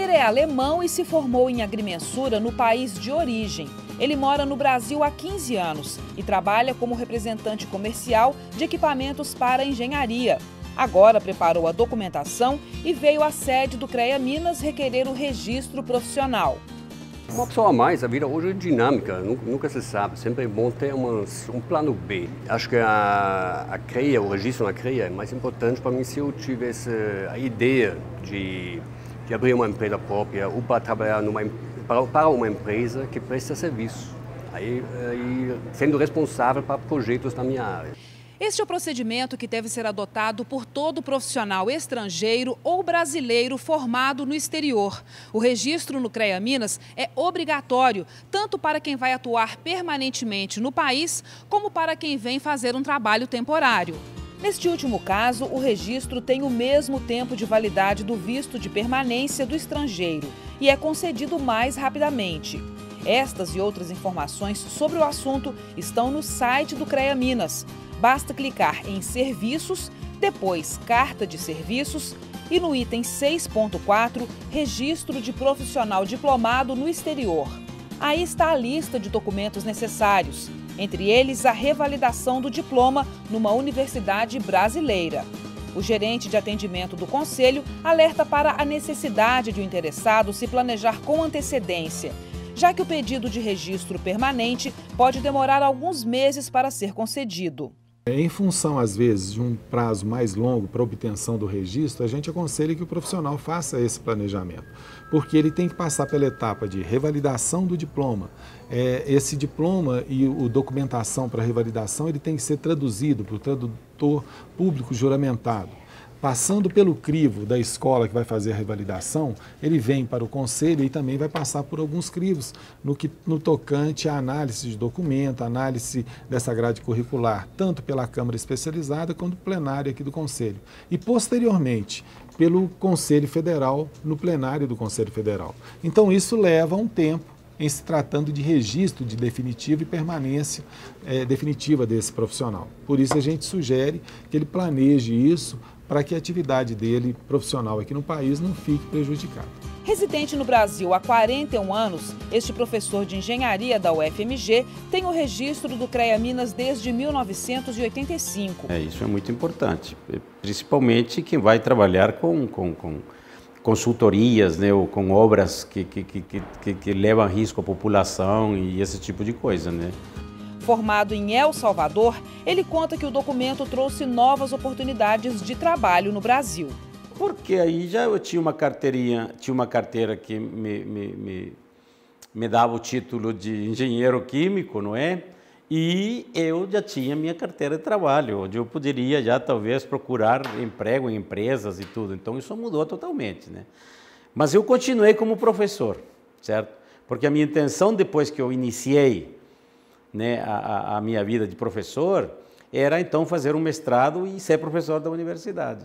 é alemão e se formou em agrimensura no país de origem. Ele mora no Brasil há 15 anos e trabalha como representante comercial de equipamentos para engenharia. Agora preparou a documentação e veio à sede do CREA Minas requerer o registro profissional. Uma pessoa a mais, a vida hoje é dinâmica, nunca se sabe, sempre é bom ter um plano B. Acho que a, a CREA, o registro na CREA é mais importante para mim se eu tivesse a ideia de, de abrir uma empresa própria ou para trabalhar numa, para, uma empresa que presta serviço, aí, aí sendo responsável para projetos na minha área. Este é o procedimento que deve ser adotado por todo profissional estrangeiro ou brasileiro formado no exterior. O registro no CREA Minas é obrigatório, tanto para quem vai atuar permanentemente no país, como para quem vem fazer um trabalho temporário. Neste último caso, o registro tem o mesmo tempo de validade do visto de permanência do estrangeiro e é concedido mais rapidamente. Estas e outras informações sobre o assunto estão no site do CREA Minas Basta clicar em Serviços, depois Carta de Serviços e no item 6.4, Registro de Profissional Diplomado no Exterior. Aí está a lista de documentos necessários, entre eles a revalidação do diploma numa universidade brasileira. O gerente de atendimento do Conselho alerta para a necessidade de o interessado se planejar com antecedência, já que o pedido de registro permanente pode demorar alguns meses para ser concedido. É, em função, às vezes, de um prazo mais longo para obtenção do registro, a gente aconselha que o profissional faça esse planejamento, porque ele tem que passar pela etapa de revalidação do diploma. É, esse diploma e a documentação para revalidação ele tem que ser traduzido para o tradutor público juramentado. Passando pelo crivo da escola que vai fazer a revalidação, ele vem para o conselho e também vai passar por alguns crivos no, que, no tocante à análise de documento, análise dessa grade curricular, tanto pela Câmara Especializada quanto plenário aqui do Conselho. E, posteriormente, pelo Conselho Federal, no plenário do Conselho Federal. Então, isso leva um tempo em se tratando de registro de definitiva e permanência é, definitiva desse profissional. Por isso, a gente sugere que ele planeje isso para que a atividade dele profissional aqui no país não fique prejudicada. Residente no Brasil há 41 anos, este professor de engenharia da UFMG tem o registro do CREA Minas desde 1985. É, isso é muito importante, principalmente quem vai trabalhar com, com, com consultorias, né, ou com obras que, que, que, que, que levam risco à população e esse tipo de coisa. Né? Formado em El Salvador, ele conta que o documento trouxe novas oportunidades de trabalho no Brasil. Porque aí já eu tinha uma carteirinha, tinha uma carteira que me, me, me, me dava o título de engenheiro químico, não é? E eu já tinha minha carteira de trabalho, onde eu poderia já talvez procurar emprego em empresas e tudo. Então isso mudou totalmente, né? Mas eu continuei como professor, certo? Porque a minha intenção depois que eu iniciei né, a, a minha vida de professor, era então fazer um mestrado e ser professor da universidade.